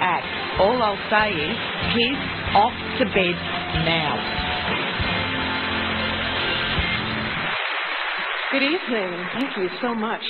act. All I'll say is, he's off to bed now. Good evening, thank you so much.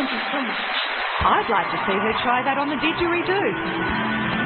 Thank you so much. I'd like to see her try that on the didgeridoo.